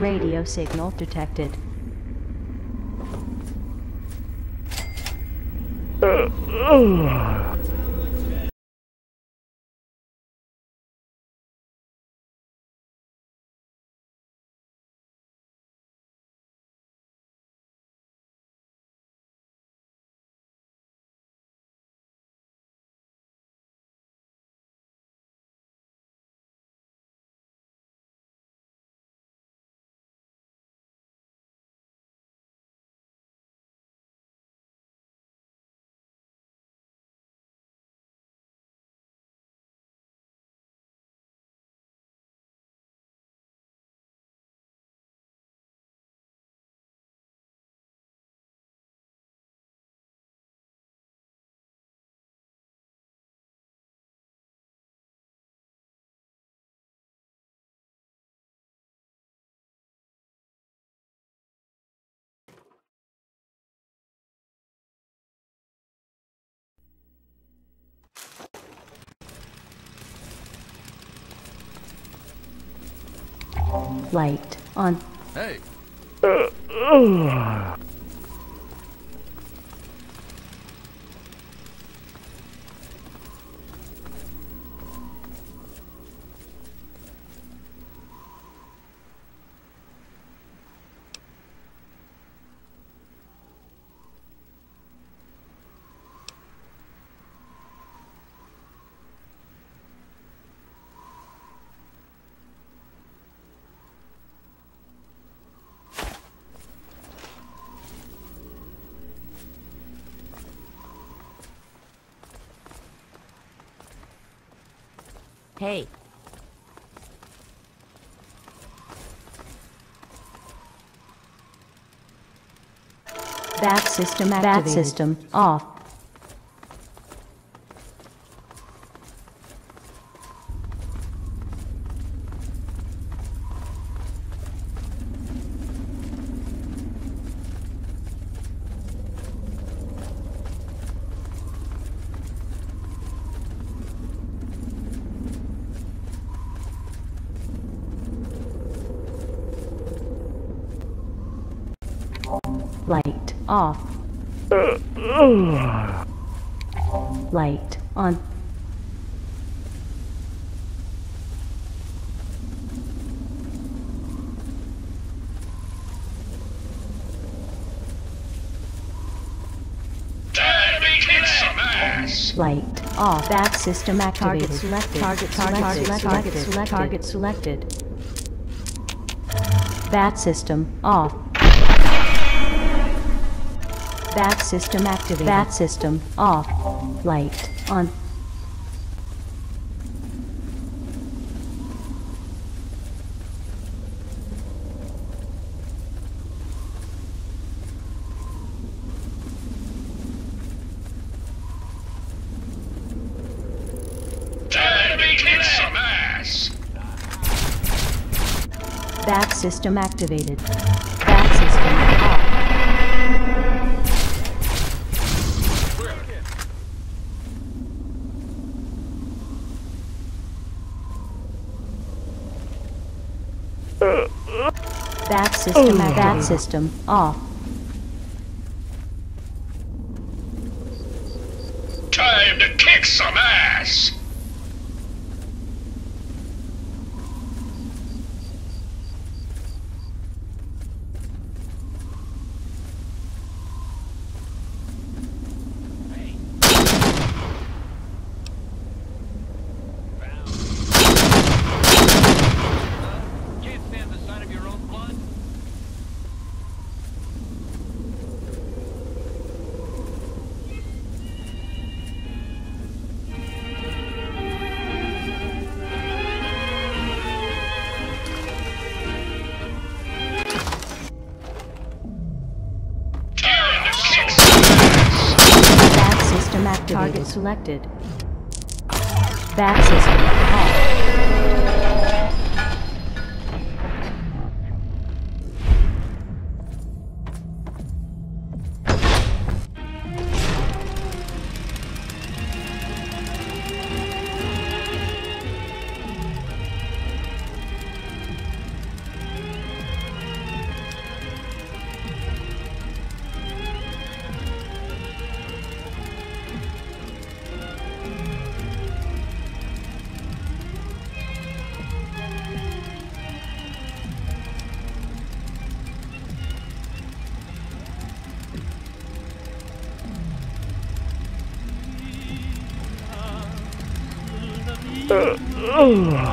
Radio signal detected. Light on. Hey, Hey. Bat system activated. Bat system off. Light off. Light on. Time to kick some ass! Light off. Bat system activated. Target selected. Target selected. Target selected. Target selected. Bat system off. Bat system activated. Bat system off. Light on. Bat system activated. Bat system. Bat system off. selected. Back Oh.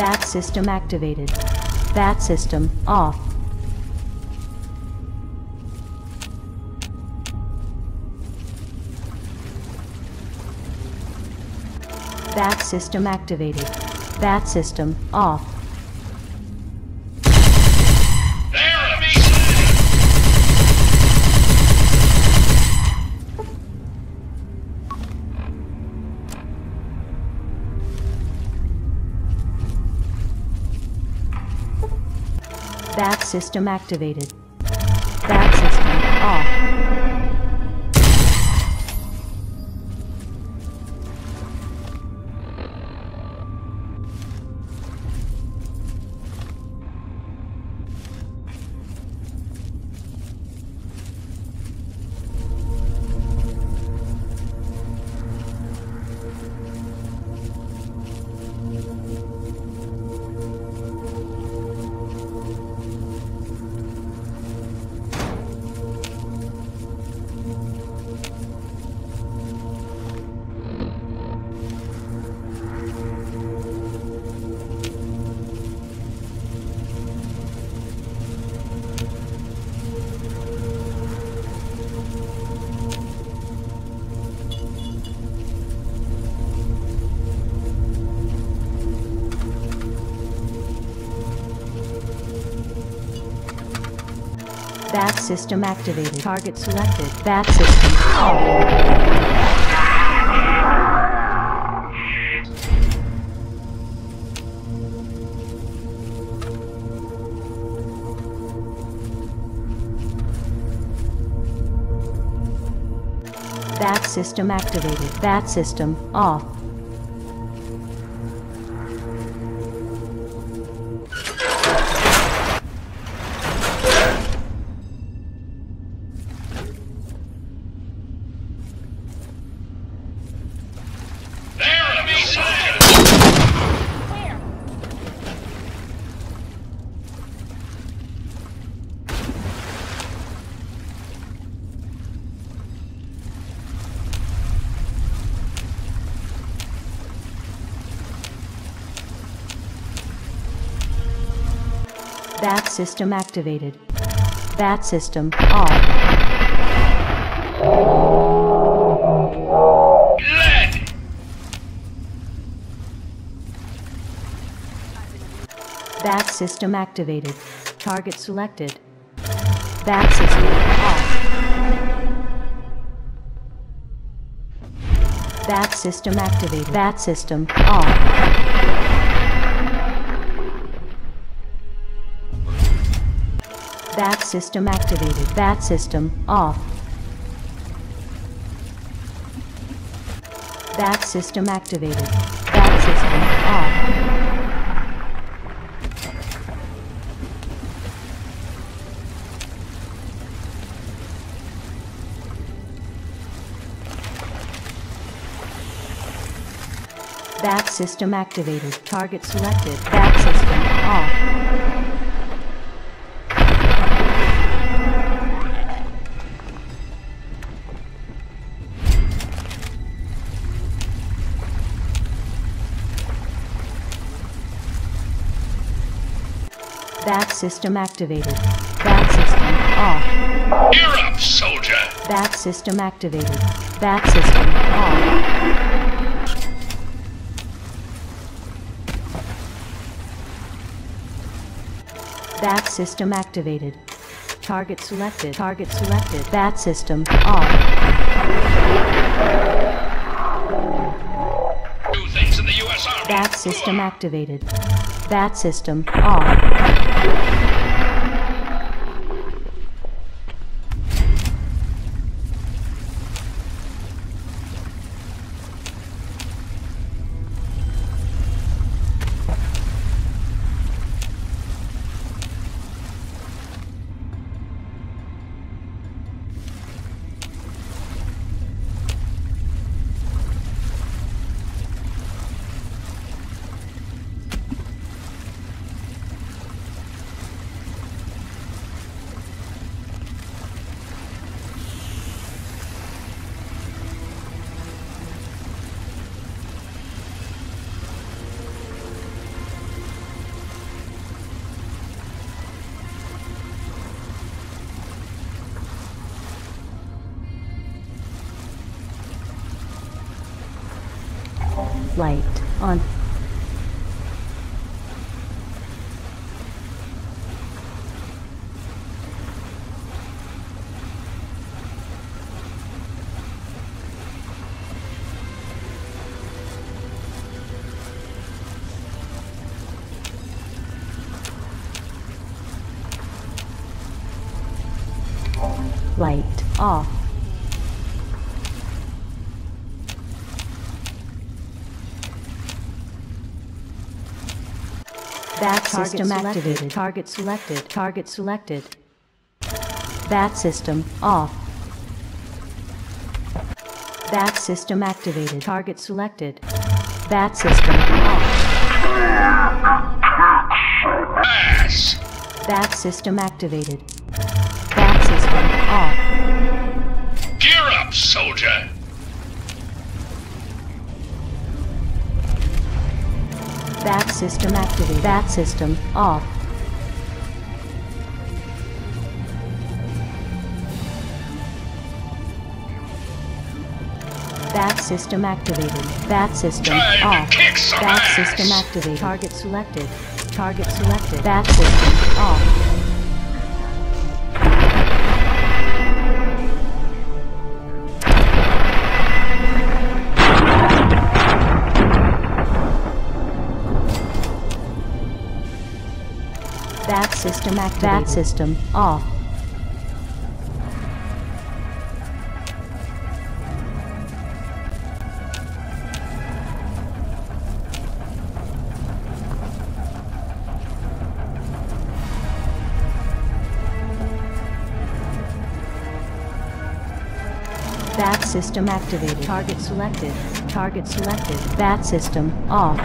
Bat system activated. Bat system off. Bat system activated. Bat system off. system activated. Back system off. System activated. Target selected. Bat system. Bat system activated. Bat system off. System activated. Bat system off. Bat system activated. Target selected. Bat system off. Bat system activated. Bat system off. System activated. Bat system off. Bat system activated. Bat system off. Bat system activated. Target selected. Bat system off. System activated. Bat system off. Gear up, soldier! Bat system activated. Bat system off. Bat system activated. Target selected. Target selected. Bat system off. Do things in the U.S. Bat system activated. Bat system off. Light on. Bat system activated. Target selected. Target selected. Bat system off. Bat system activated. Target selected. Bat system off. Bat system activated. Bat system off. Gear up, soldier! Bat system activated. Bat system off. Bat system activated. Bat system Time off. kick Bat ass. system activated. Target selected. Target selected. Bat system off. System activated. Bat system off. Bat system activated. Target selected. Target selected. Bat system off.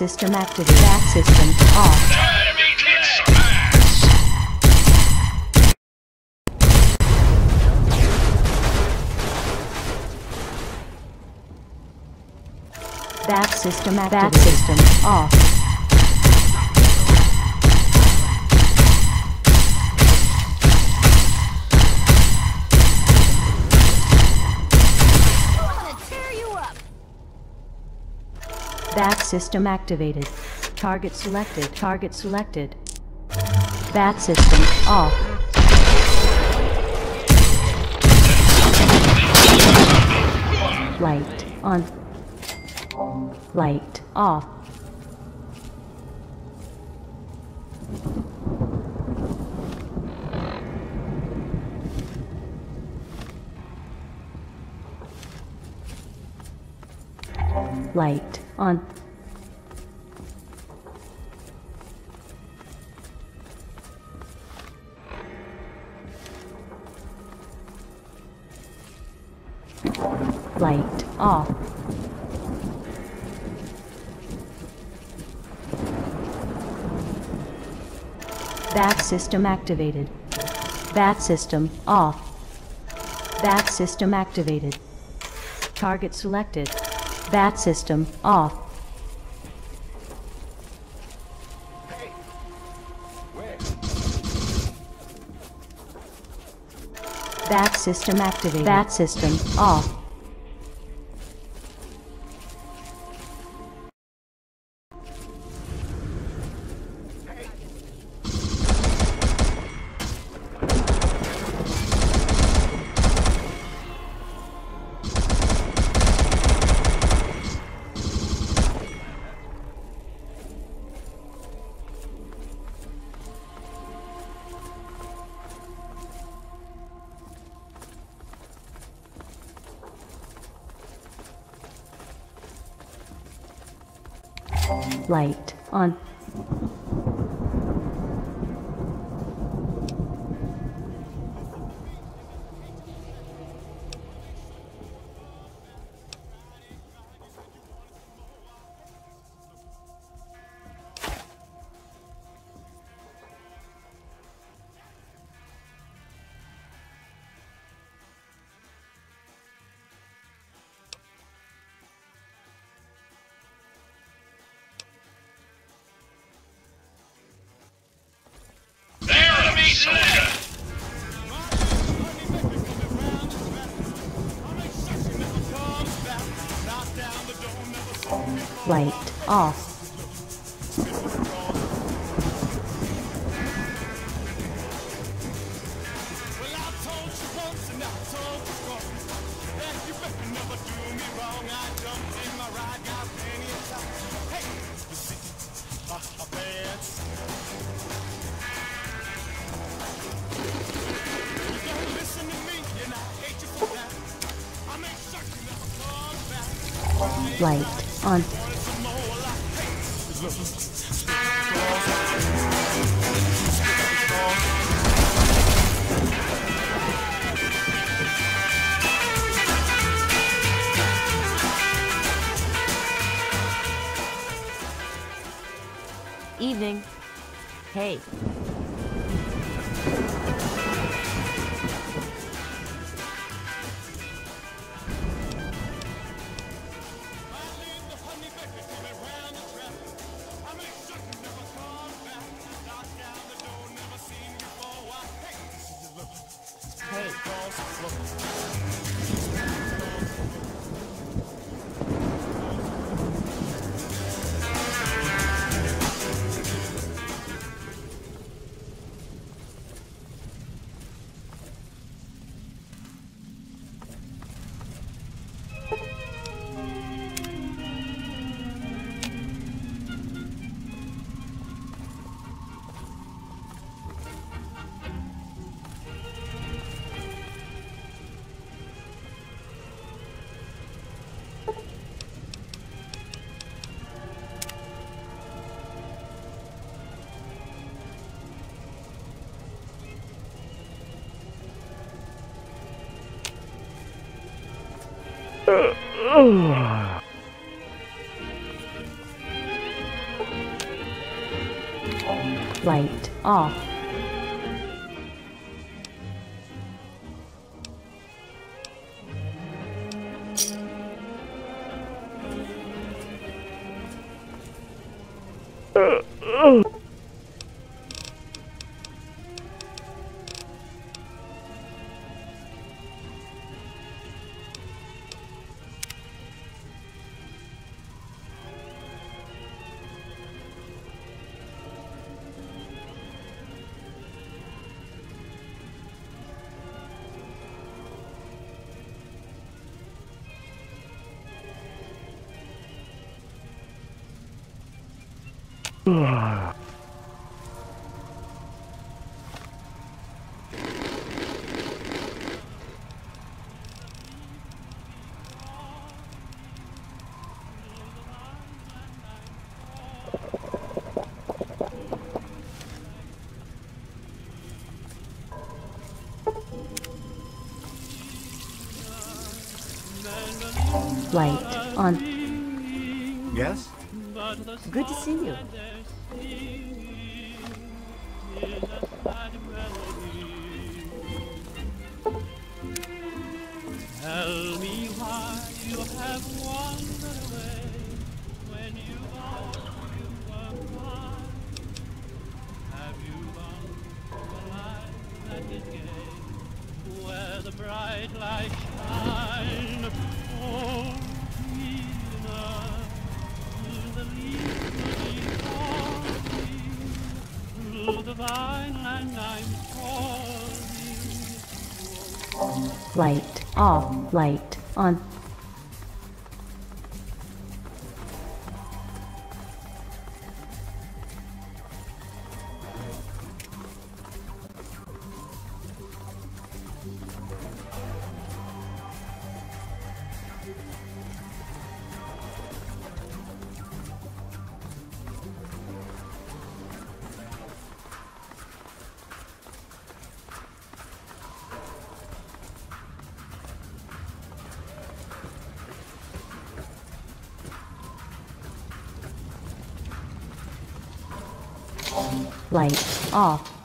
System active. Back system off. Bat system activated. Bat system off. System activated. Target selected. Target selected. Bat system off. Light on. Light off. Light on. Light off. Bat system activated. Bat system off. Bat system activated. Target selected. Bat system off. Bat system activated. Bat system off. Light off. Light on. Hey, Light off. light on. Yes? Good to see you. light on light off.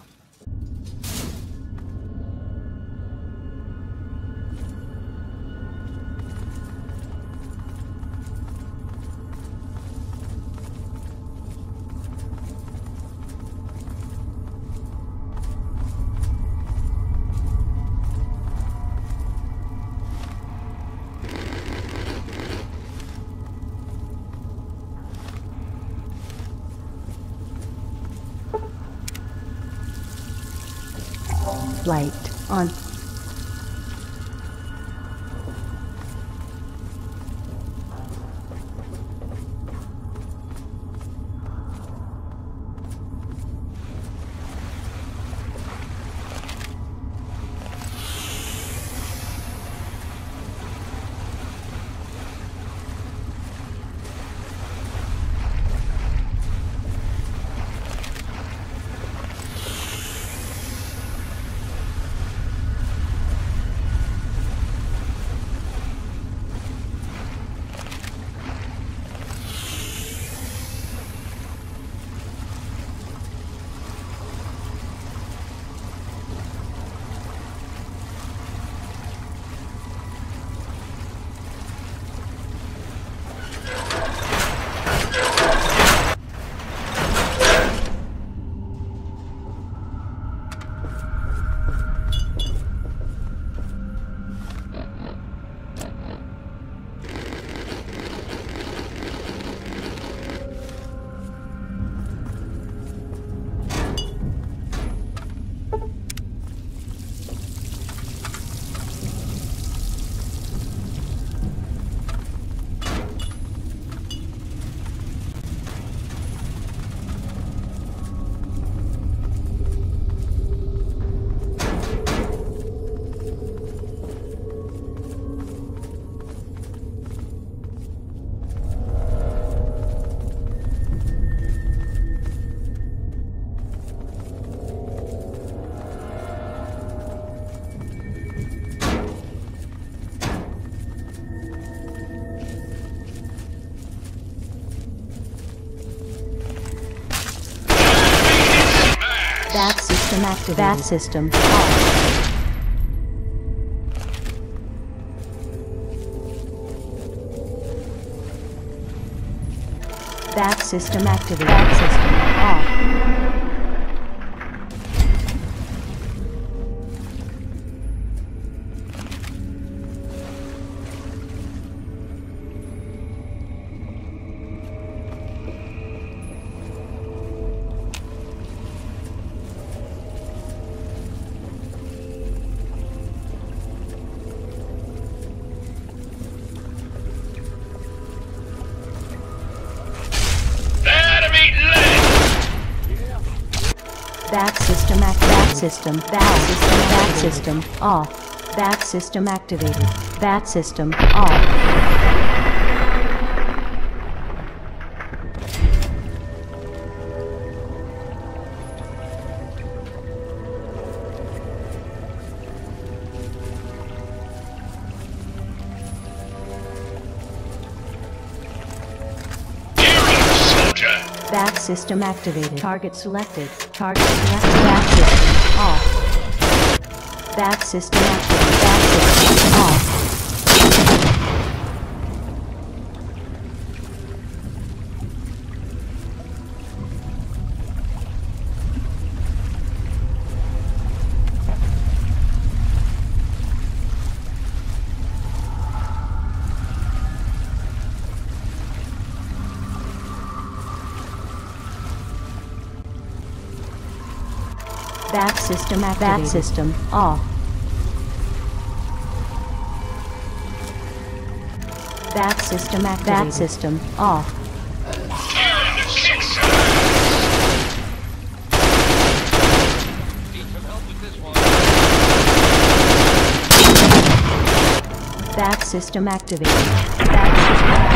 Activated. Bat system off. Bat system activated. Bat system off. System. Bat system. Bat system off. Bat system activated. Bat system off. Bat system activated. Target selected. Target selected. Bat system off. Bat system activated. Bat system off. System activated. Bat system off. Bat system activated. Bat system off. Kick some Need some help with this one. Bat system activated. Bat system off.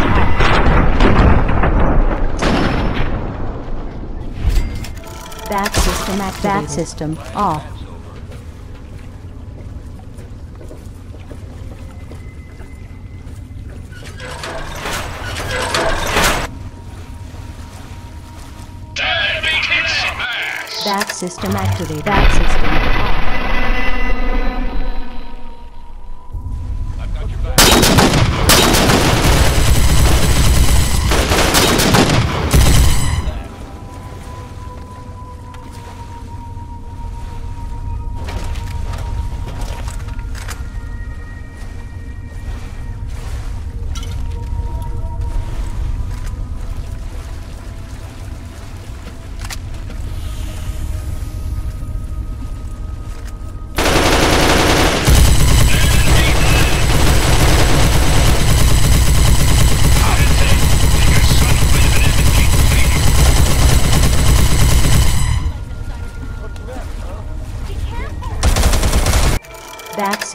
Bat system activated. Bat system off. Enemy kick some ass. Bat system activated. Bat system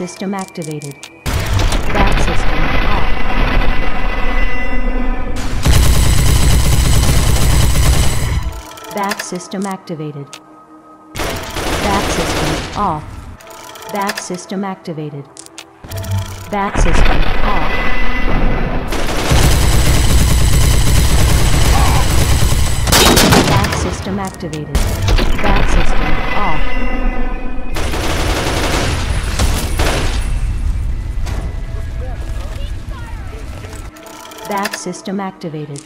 system activated. Bat system off. Bat system activated. Bat system off. Bat system activated. Bat system off. Bat system activated. Bat system off. Bat system activated.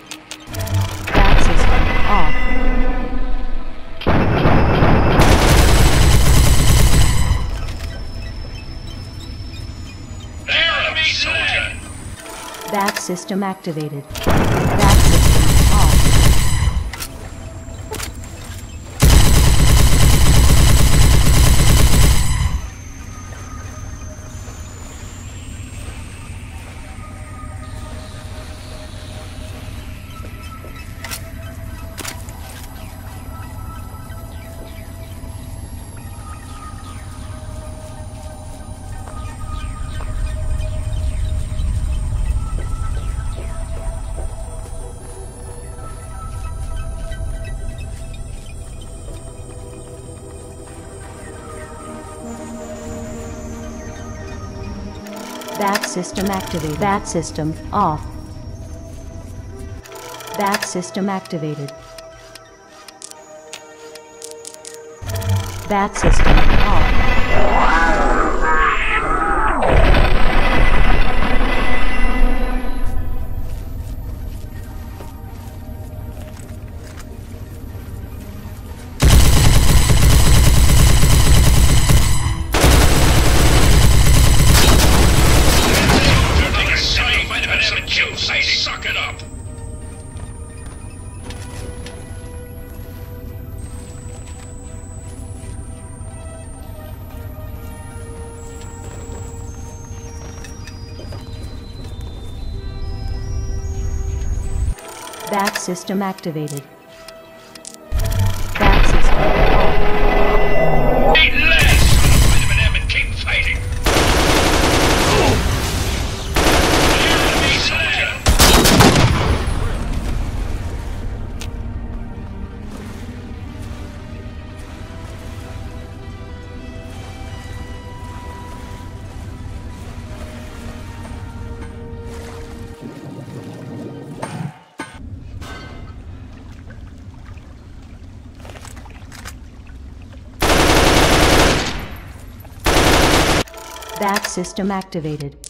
Bat system off. Soldier. Bat system activated. Bat system activated. Bat system off. Bat system activated. Bat system system activated. Bat system activated.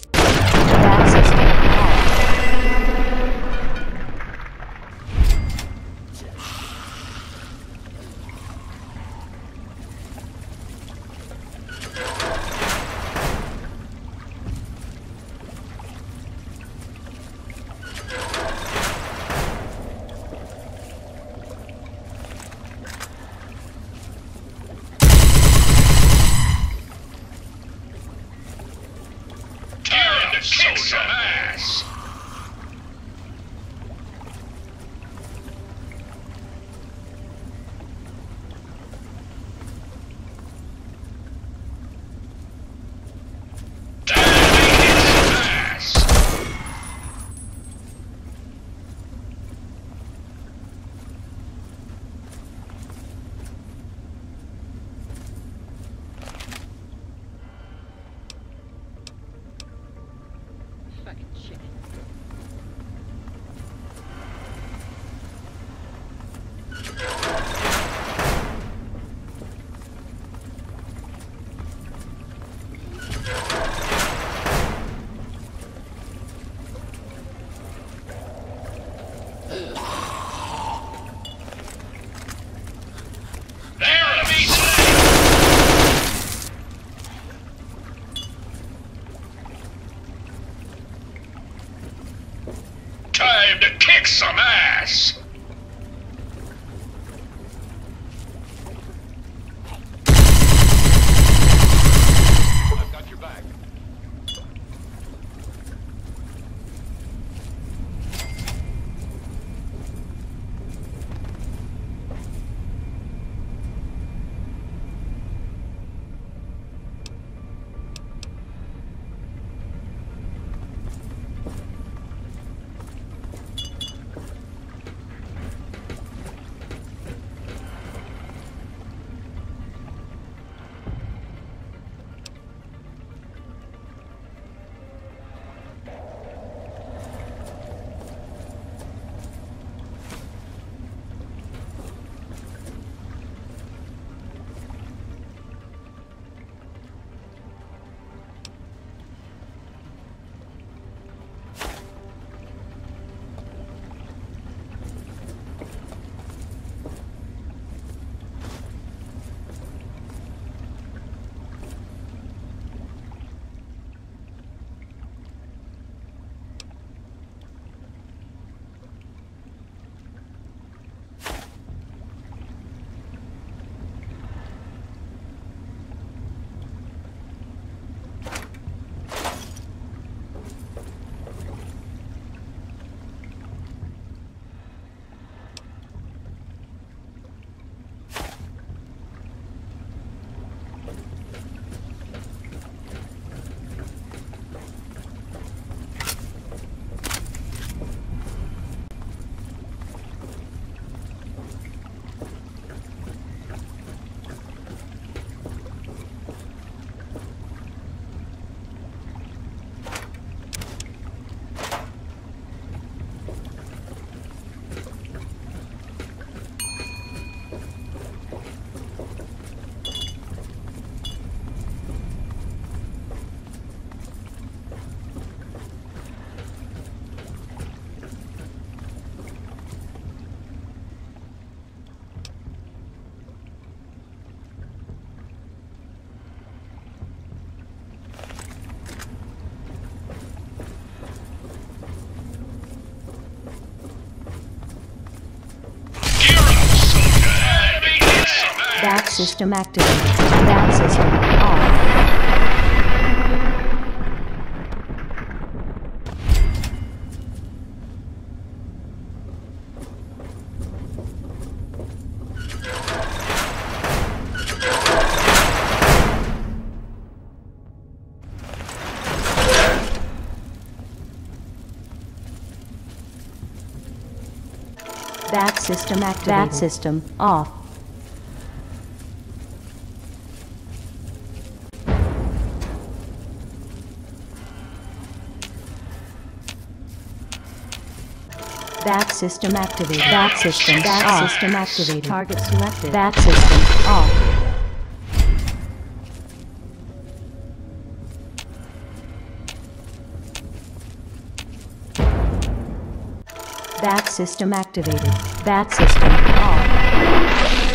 System activated. Bat system off. Bat system activated. Bat system off. System activated. Bat system. Bat system activated. Target selected. Bat system off. Bat system activated. Bat system off.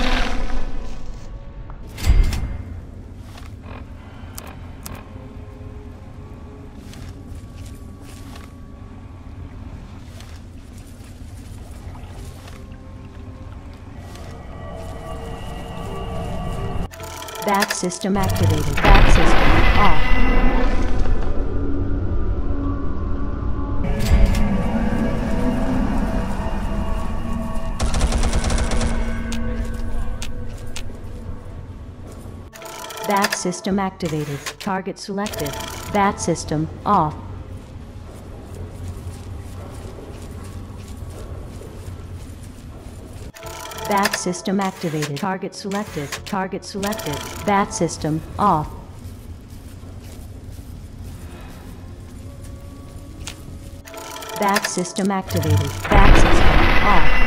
System activated. Bat system off. Bat system activated. Target selected. Bat system off. Bat system activated. Target selected. Target selected. Bat system off. Bat system activated. Bat system off.